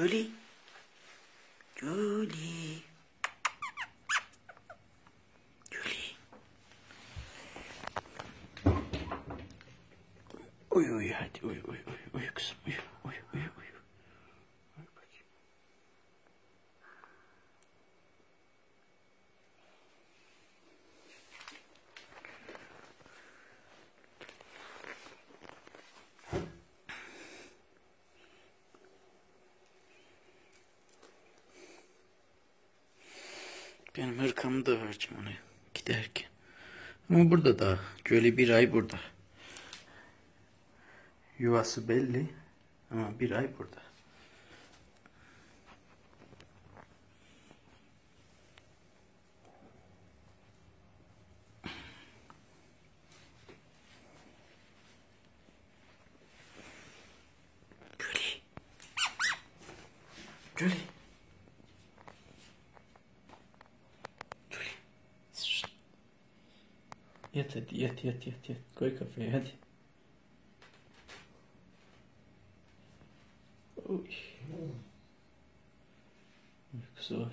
Julie? Julie? Julie? Uy uy hadi uy uy uy uy kızım uyu. Benim hırkamı da vereceğim ona giderken. Ama burada da. Şöyle bir ay burada. Yuvası belli. Ama bir ay burada. Julie. Julie. Этот, этот, этот, этот, koy kafaya hadi. Uy. Uykusu var.